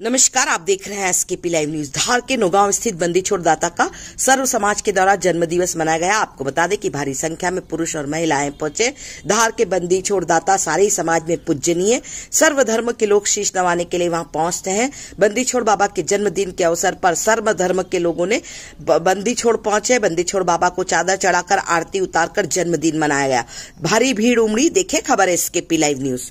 नमस्कार, आप देख रहे हैं एसकेपी लाइव न्यूज़ धार के नौगांव स्थित बंदी छोड़ दाता का सर्व समाज के द्वारा जन्म दिवस मनाया गया। आपको बता दें कि भारी संख्या में पुरुष और महिलाएँ पहुँचे। धार के बंदी छोड़ दाता सारे ही समाज में पूजनीय। सर्व धर्म के लोग शीश नवाने के लिए वहाँ पहुँचते हैं। बंदी छोड़ बाबा के जन्मदिन के अवसर पर सर्व धर्म के लोगों ने बंदी छोड़ पहुँचे। बंदी छोड़ बाबा को चादर चढ़ाकर आरती उतारकर जन्मदिन मनाया गया। भारी भीड़ उमड़ी। देखे खबर एसकेपी लाइव न्यूज़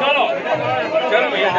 चलो चलो भैया